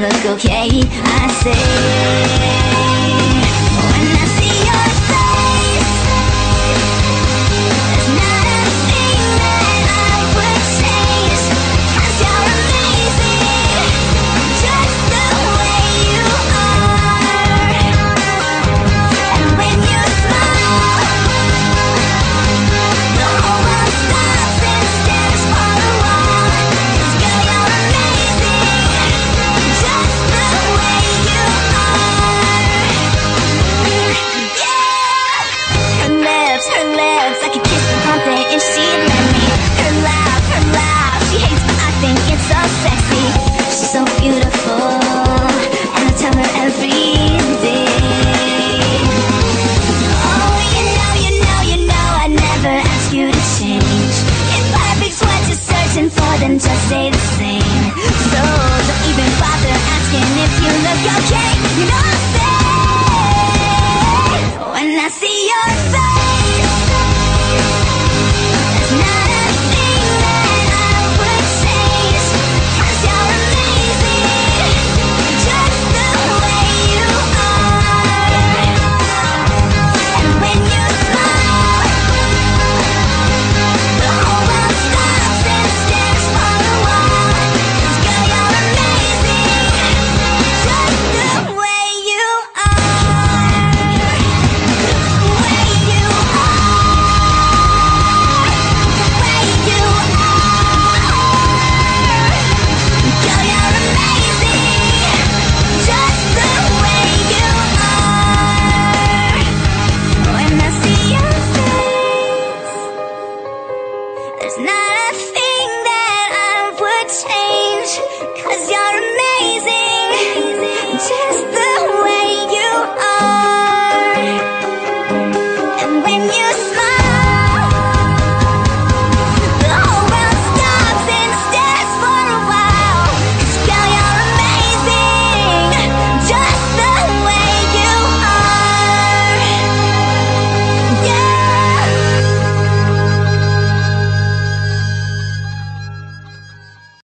look okay I say more than just stay the same. So